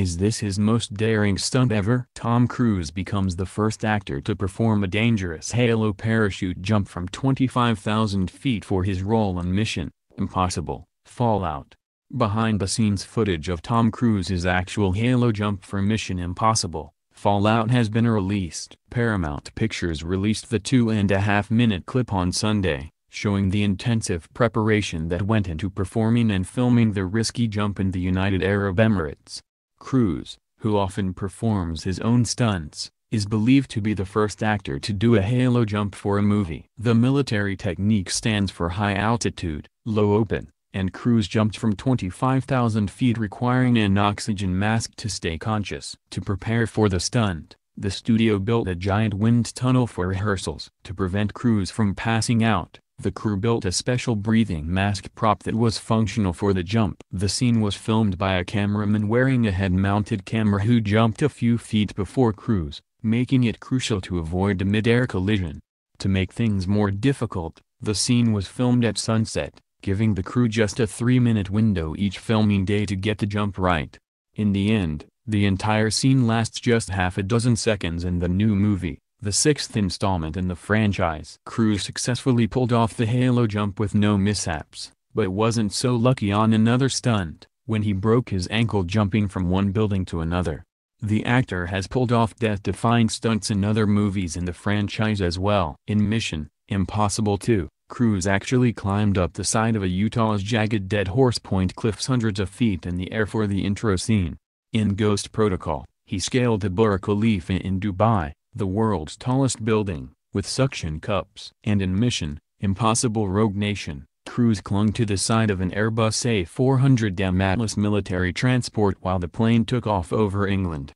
Is this his most daring stunt ever? Tom Cruise becomes the first actor to perform a dangerous halo parachute jump from 25,000 feet for his role in Mission Impossible Fallout. Behind-the-scenes footage of Tom Cruise's actual halo jump for Mission Impossible Fallout has been released. Paramount Pictures released the two-and-a-half-minute clip on Sunday, showing the intensive preparation that went into performing and filming the risky jump in the United Arab Emirates. Cruise, who often performs his own stunts, is believed to be the first actor to do a halo jump for a movie. The military technique stands for high altitude, low open, and Cruise jumped from 25,000 feet requiring an oxygen mask to stay conscious. To prepare for the stunt, the studio built a giant wind tunnel for rehearsals. To prevent Cruise from passing out, the crew built a special breathing mask prop that was functional for the jump. The scene was filmed by a cameraman wearing a head-mounted camera who jumped a few feet before Cruise, making it crucial to avoid a mid-air collision. To make things more difficult, the scene was filmed at sunset, giving the crew just a three-minute window each filming day to get the jump right. In the end, the entire scene lasts just half a dozen seconds in the new movie, the sixth installment in the franchise. Cruise successfully pulled off the halo jump with no mishaps, but wasn't so lucky on another stunt, when he broke his ankle jumping from one building to another. The actor has pulled off death-defying stunts in other movies in the franchise as well. In Mission Impossible 2, Cruise actually climbed up the side of a Utah's jagged Dead Horse Point cliffs hundreds of feet in the air for the intro scene. In Ghost Protocol, he scaled the Burj Khalifa in Dubai, the world's tallest building, with suction cups. And in Mission, Impossible Rogue Nation, Cruise clung to the side of an Airbus A400M Atlas military transport while the plane took off over England.